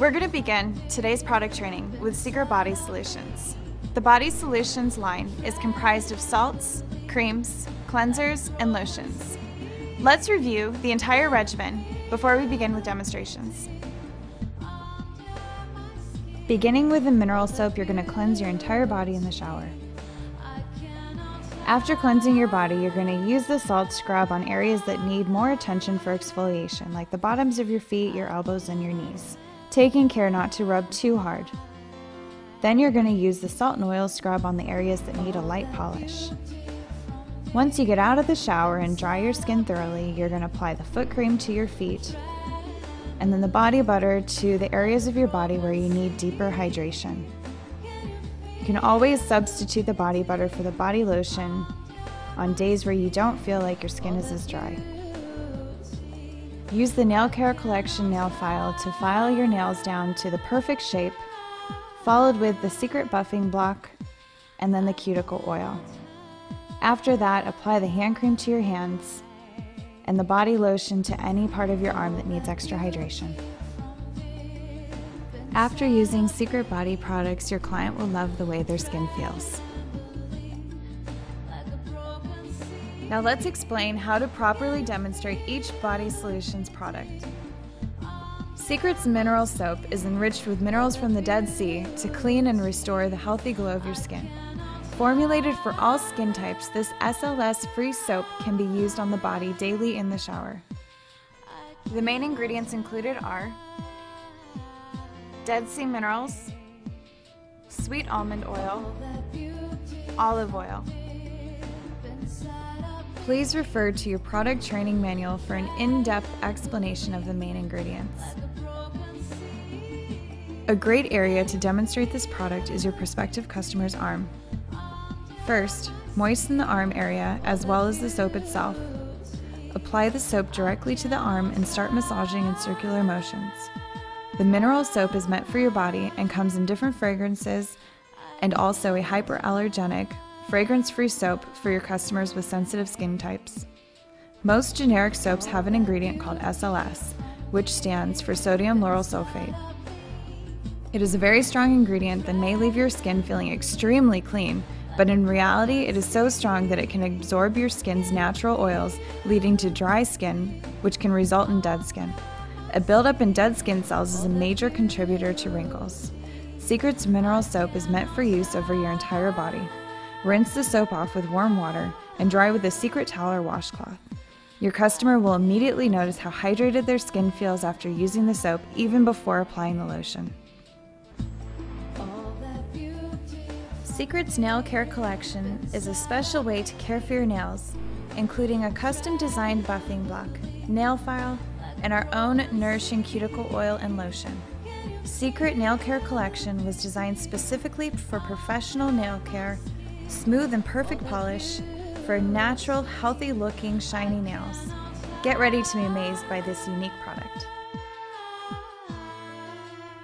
We're going to begin today's product training with Seacret Body Solutions. The Body Solutions line is comprised of salts, creams, cleansers, and lotions. Let's review the entire regimen before we begin with demonstrations. Beginning with the mineral soap, you're going to cleanse your entire body in the shower. After cleansing your body, you're going to use the salt scrub on areas that need more attention for exfoliation, like the bottoms of your feet, your elbows, and your knees, taking care not to rub too hard. Then you're going to use the salt and oil scrub on the areas that need a light polish. Once you get out of the shower and dry your skin thoroughly, you're going to apply the foot cream to your feet and then the body butter to the areas of your body where you need deeper hydration. You can always substitute the body butter for the body lotion on days where you don't feel like your skin is as dry. Use the Nail Care Collection nail file to file your nails down to the perfect shape, followed with the Seacret buffing block and then the cuticle oil. After that, apply the hand cream to your hands and the body lotion to any part of your arm that needs extra hydration. After using Seacret Body products, your client will love the way their skin feels. Now let's explain how to properly demonstrate each Body Solutions product. Seacret's Mineral Soap is enriched with minerals from the Dead Sea to clean and restore the healthy glow of your skin. Formulated for all skin types, this SLS free soap can be used on the body daily in the shower. The main ingredients included are Dead Sea minerals, sweet almond oil, olive oil. Please refer to your product training manual for an in-depth explanation of the main ingredients. A great area to demonstrate this product is your prospective customer's arm. First, moisten the arm area as well as the soap itself. Apply the soap directly to the arm and start massaging in circular motions. The mineral soap is meant for your body and comes in different fragrances and also a hyperallergenic, fragrance free soap for your customers with sensitive skin types. Most generic soaps have an ingredient called SLS, which stands for sodium lauryl sulfate. It is a very strong ingredient that may leave your skin feeling extremely clean but in reality, it is so strong that it can absorb your skin's natural oils, leading to dry skin, which can result in dead skin. A buildup in dead skin cells is a major contributor to wrinkles. Seacret's mineral soap is meant for use over your entire body. Rinse the soap off with warm water and dry with a Seacret towel or washcloth. Your customer will immediately notice how hydrated their skin feels after using the soap even before applying the lotion. Seacret's Nail Care Collection is a special way to care for your nails, including a custom designed buffing block, nail file, and our own nourishing cuticle oil and lotion. Seacret Nail Care Collection was designed specifically for professional nail care, smooth and perfect polish, for natural, healthy looking, shiny nails. Get ready to be amazed by this unique product.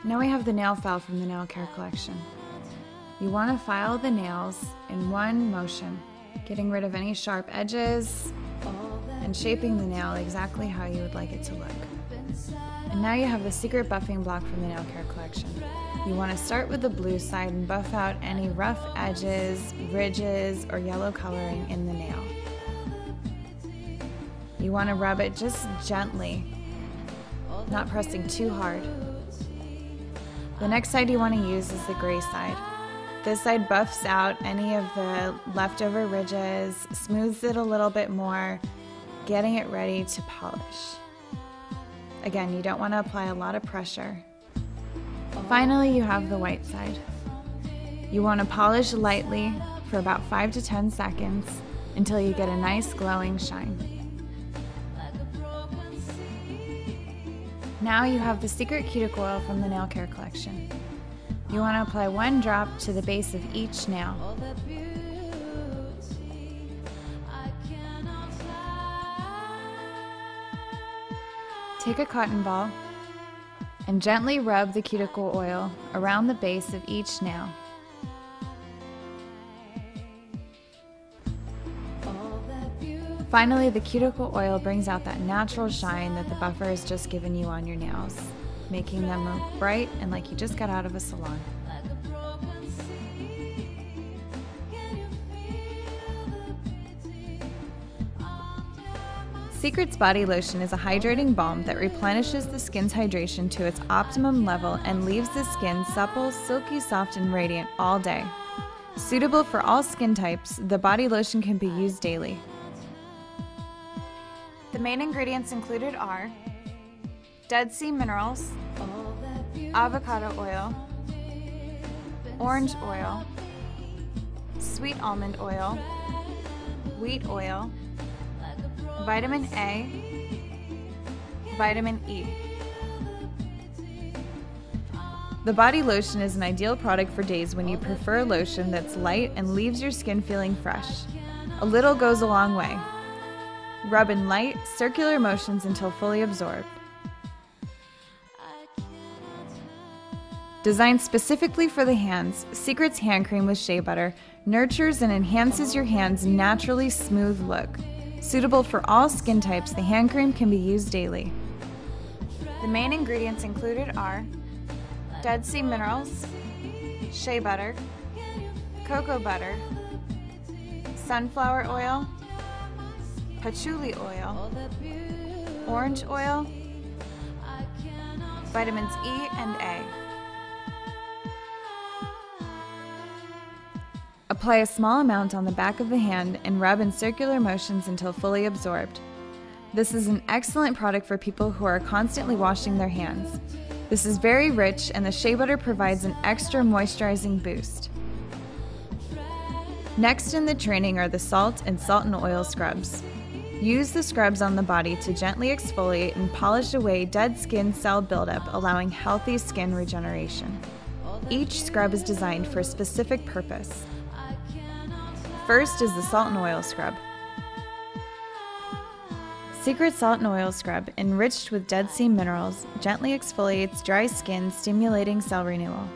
Now we have the nail file from the Nail Care Collection. You want to file the nails in one motion, getting rid of any sharp edges and shaping the nail exactly how you would like it to look. And now you have the Seacret buffing block from the Nail Care Collection. You want to start with the blue side and buff out any rough edges, ridges, or yellow coloring in the nail. You want to rub it just gently, not pressing too hard. The next side you want to use is the gray side. This side buffs out any of the leftover ridges, smooths it a little bit more, getting it ready to polish. Again, you don't want to apply a lot of pressure. Finally, you have the white side. You want to polish lightly for about 5 to 10 seconds until you get a nice glowing shine. Now you have the Seacret Cuticle Oil from the Nail Care Collection. You want to apply one drop to the base of each nail. Take a cotton ball and gently rub the cuticle oil around the base of each nail. Finally, the cuticle oil brings out that natural shine that the buffer has just given you on your nails. making them look bright and like you just got out of a salon. Seacret's Body Lotion is a hydrating balm that replenishes the skin's hydration to its optimum level and leaves the skin supple, silky soft, and radiant all day. Suitable for all skin types, the body lotion can be used daily. The main ingredients included are Dead Sea minerals, avocado oil, orange oil, sweet almond oil, wheat oil, vitamin A, vitamin E. The body lotion is an ideal product for days when you prefer a lotion that's light and leaves your skin feeling fresh. A little goes a long way. Rub in light, circular motions until fully absorbed. Designed specifically for the hands, Seacret's Hand Cream with Shea Butter nurtures and enhances your hands' naturally smooth look. Suitable for all skin types, the hand cream can be used daily. The main ingredients included are Dead Sea minerals, shea butter, cocoa butter, sunflower oil, patchouli oil, orange oil, vitamins E and A. Apply a small amount on the back of the hand and rub in circular motions until fully absorbed. This is an excellent product for people who are constantly washing their hands. This is very rich and the shea butter provides an extra moisturizing boost. Next in the training are the salt and salt and oil scrubs. Use the scrubs on the body to gently exfoliate and polish away dead skin cell buildup, allowing healthy skin regeneration. Each scrub is designed for a specific purpose. First is the salt and oil scrub. Seacret Salt and Oil Scrub, enriched with Dead Sea minerals, gently exfoliates dry skin, stimulating cell renewal.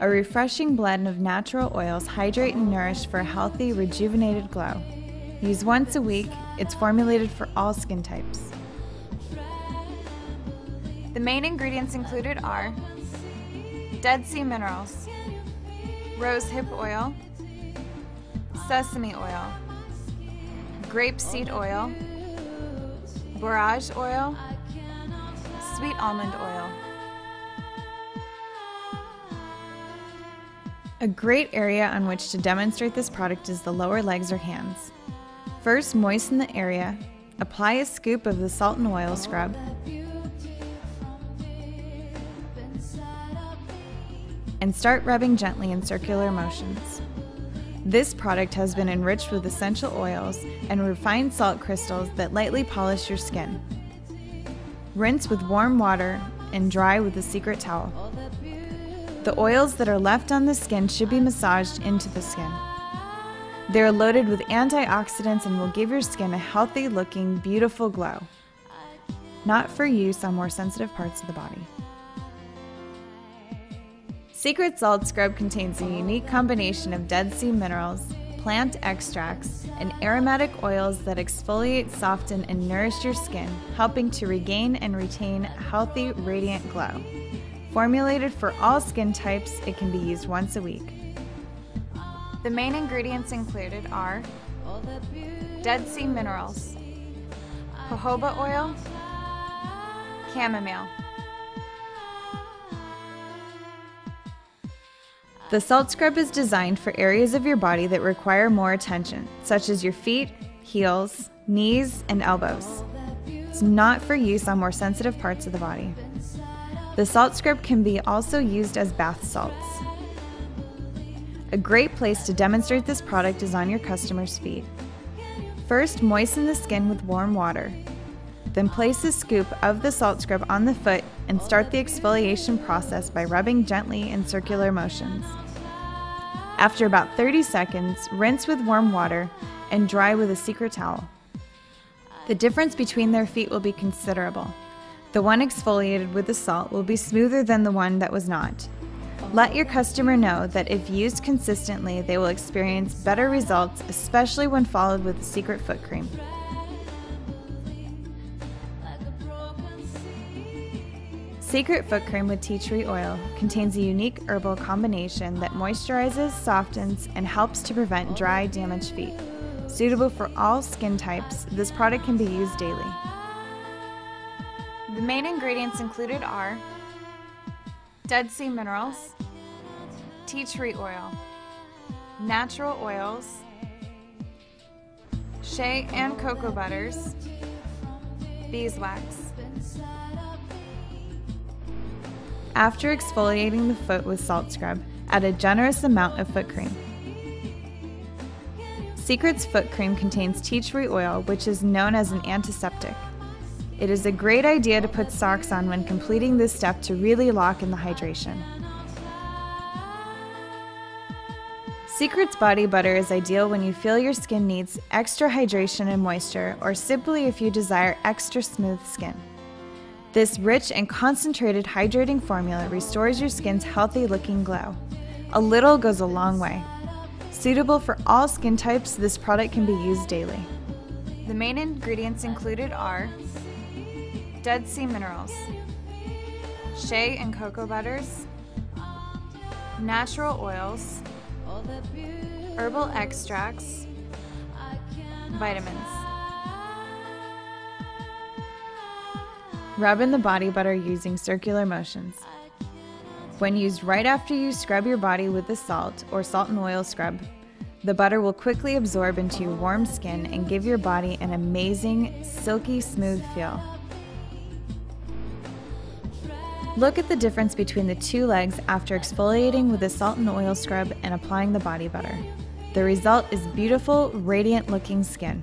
A refreshing blend of natural oils hydrate and nourish for a healthy, rejuvenated glow. Use once a week, it's formulated for all skin types. The main ingredients included are Dead Sea minerals, rose hip oil, sesame oil, grapeseed oil, borage oil, sweet almond oil. A great area on which to demonstrate this product is the lower legs or hands. First, moisten the area, apply a scoop of the salt and oil scrub, and start rubbing gently in circular motions. This product has been enriched with essential oils and refined salt crystals that lightly polish your skin. Rinse with warm water and dry with a Seacret towel. The oils that are left on the skin should be massaged into the skin. They are loaded with antioxidants and will give your skin a healthy looking, beautiful glow. Not for use on more sensitive parts of the body. Seacret Salt Scrub contains a unique combination of Dead Sea minerals, plant extracts, and aromatic oils that exfoliate, soften, and nourish your skin, helping to regain and retain a healthy, radiant glow. Formulated for all skin types, it can be used once a week. The main ingredients included are Dead Sea minerals, jojoba oil, chamomile. The salt scrub is designed for areas of your body that require more attention, such as your feet, heels, knees, and elbows. It's not for use on more sensitive parts of the body. The salt scrub can be also used as bath salts. A great place to demonstrate this product is on your customer's feet. First, moisten the skin with warm water. Then place a scoop of the salt scrub on the foot and start the exfoliation process by rubbing gently in circular motions. After about 30 seconds, rinse with warm water and dry with a Seacret towel. The difference between their feet will be considerable. The one exfoliated with the salt will be smoother than the one that was not. Let your customer know that if used consistently, they will experience better results, especially when followed with a Seacret foot cream. Seacret Foot Cream with Tea Tree Oil contains a unique herbal combination that moisturizes, softens, and helps to prevent dry, damaged feet. Suitable for all skin types, this product can be used daily. The main ingredients included are Dead Sea minerals, tea tree oil, natural oils, shea and cocoa butters, beeswax. After exfoliating the foot with salt scrub, add a generous amount of foot cream. Seacret's foot cream contains tea tree oil, which is known as an antiseptic. It is a great idea to put socks on when completing this step to really lock in the hydration. Seacret's body butter is ideal when you feel your skin needs extra hydration and moisture, or simply if you desire extra smooth skin. This rich and concentrated hydrating formula restores your skin's healthy looking glow. A little goes a long way. Suitable for all skin types, this product can be used daily. The main ingredients included are Dead Sea minerals, shea and cocoa butters, natural oils, herbal extracts, vitamins. Rub in the body butter using circular motions. When used right after you scrub your body with the salt or salt and oil scrub, the butter will quickly absorb into your warm skin and give your body an amazing, silky smooth feel. Look at the difference between the two legs after exfoliating with the salt and oil scrub and applying the body butter. The result is beautiful, radiant looking skin.